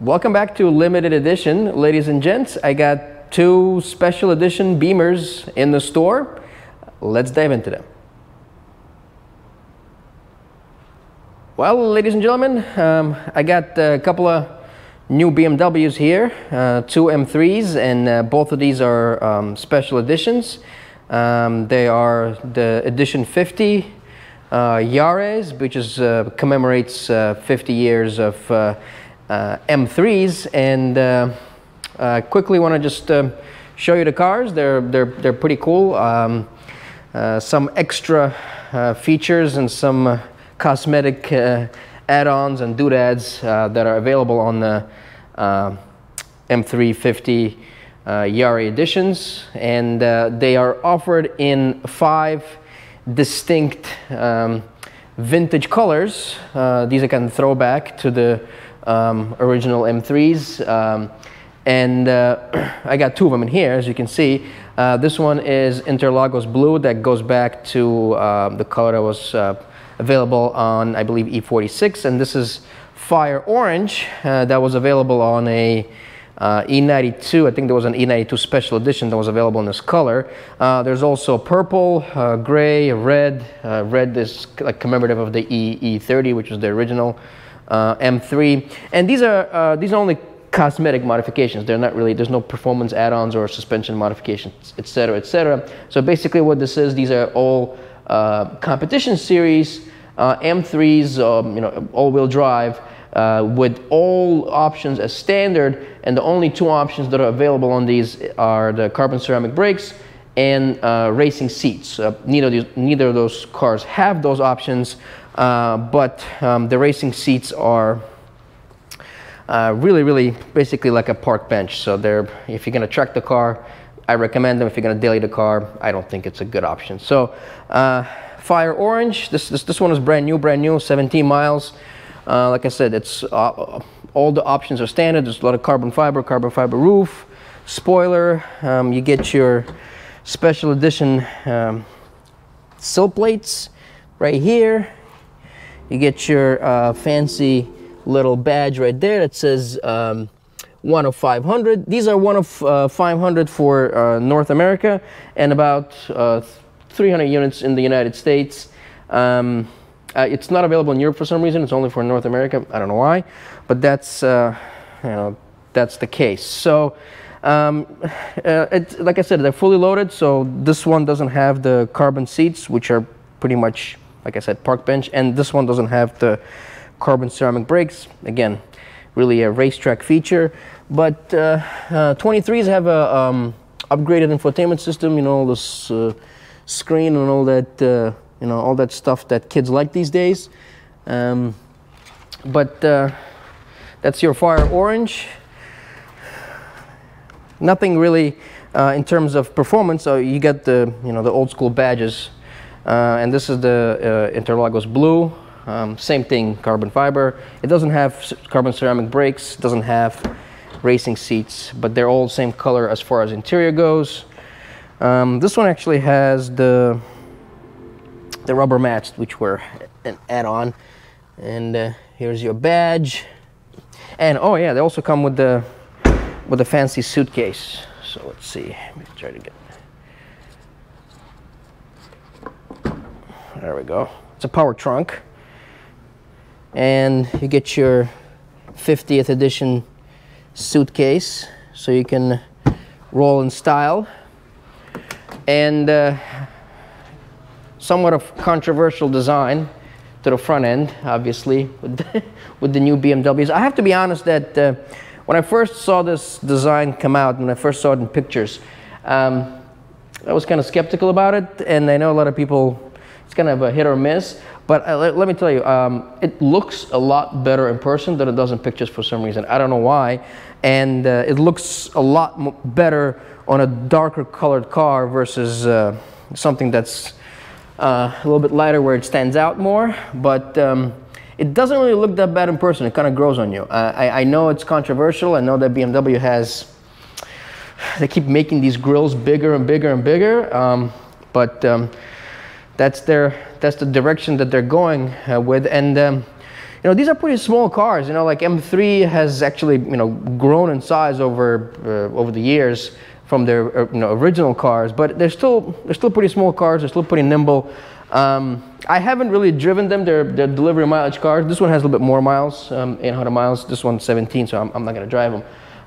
Welcome back to limited edition, ladies and gents. I got two special edition Beamers in the store. Let's dive into them. Well, ladies and gentlemen, um, I got a couple of new BMWs here, uh, two M3s, and uh, both of these are um, special editions. Um, they are the edition 50 uh, Yaris, which is, uh, commemorates uh, 50 years of uh, M3s, and quickly want to just show you the cars. They're they're they're pretty cool. Um, some extra features and some cosmetic uh, add-ons and doodads uh, that are available on the uh, M350 uh, Jahre editions and uh, they are offered in five distinct um, vintage colors. Uh, these are kind of throwback to the um, original M3s um, and I got two of them in here as you can see. this one is Interlagos blue that goes back to the color that was available on, I believe, E46, and this is Fire Orange uh, that was available on a uh, E92. I think there was an E92 special edition that was available in this color. Uh, there's also purple, uh, gray, red. Uh, red is like commemorative of the E E30, which was the original uh, M3. And these are these are only cosmetic modifications. They're not really, there's no performance add-ons or suspension modifications, etc., etc. So basically what this is, these are all uh, competition series uh, M3s, um, you know, all-wheel drive, uh, with all options as standard, and the only two options that are available on these are the carbon ceramic brakes and uh, racing seats. Uh, neither, of these, neither of those cars have those options, uh, but um, the racing seats are uh, really, really basically like a park bench. So they're, if you're gonna track the car, I recommend them. If you're gonna daily the car, I don't think it's a good option. So Fire Orange. This, this, this one is brand new, brand new, 17 miles. Uh, like I said, it's uh, all the options are standard. There's a lot of carbon fiber, carbon fiber roof, spoiler. Um, you get your special edition um, sill plates right here. You get your uh, fancy little badge right there that says um, one of 500. These are one of uh, 500 for uh, North America and about uh, 300 units in the United States. Um, uh, it's not available in Europe for some reason. It's only for North America. I don't know why, but that's uh, you know that's the case. So, um, uh, like I said, they're fully loaded. So this one doesn't have the carbon seats, which are pretty much like I said, park bench, and this one doesn't have the carbon ceramic brakes. Again, really a racetrack feature. But 23s uh, uh, have a um, upgraded infotainment system. You know this uh, screen and all that, uh, you know, all that stuff that kids like these days. Um, but uh, that's your Fire Orange. Nothing really uh, in terms of performance. So you get the, you know, the old school badges. Uh, and this is the uh, Interlagos Blue. Um, same thing, carbon fiber. It doesn't have carbon ceramic brakes, doesn't have racing seats, but they're all the same color as far as interior goes. Um, this one actually has the the rubber mats, which were an add-on. And uh, here's your badge. And oh yeah, they also come with the with a fancy suitcase. So let's see. Let me try to get. There we go. It's a power trunk. And you get your 50th edition suitcase so you can roll in style and uh, somewhat of controversial design to the front end, obviously, with the, with the new BMWs. I have to be honest that uh, when I first saw this design come out, when I first saw it in pictures, um, I was kind of skeptical about it, and I know a lot of people, it's kind of a hit or miss, but uh, let, let, me tell you, um, it looks a lot better in person than it does in pictures for some reason. I don't know why, and uh, it looks a lot better on a darker colored car versus uh, something that's uh, a little bit lighter where it stands out more. But um, it doesn't really look that bad in person. It kind of grows on you. Uh, I, I, know it's controversial. I know that BMW has, they keep making these grills bigger and bigger and bigger. Um, but um, that's their, that's the direction that they're going uh, with. And um, you know, these are pretty small cars. You know, like M3 has actually, you know, grown in size over uh, over the years from their uh, you know, original cars, but they're still they're still pretty small cars. They're still pretty nimble. Um, I haven't really driven them. They're, they're delivery mileage cars. This one has a little bit more miles, um, 800 miles. This one's 17, so I'm, I'm not going to drive them.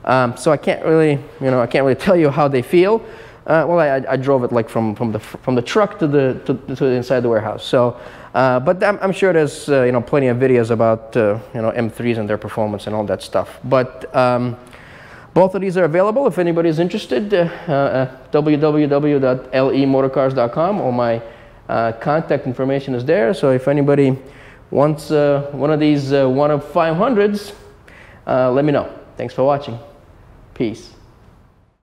Um, so I can't really, you know, I can't really tell you how they feel. Uh, well, I, I, drove it like from, from, the, from the truck to the, to, to inside the warehouse. So, uh, but I'm, I'm, sure there's, uh, you know, plenty of videos about, uh, you know, M3s and their performance and all that stuff. But um, both of these are available if anybody's interested. Uh, uh, www.lemotorcars.com or my contact information is there. So if anybody wants one of these one of 500s, uh, let me know. Thanks for watching. Peace.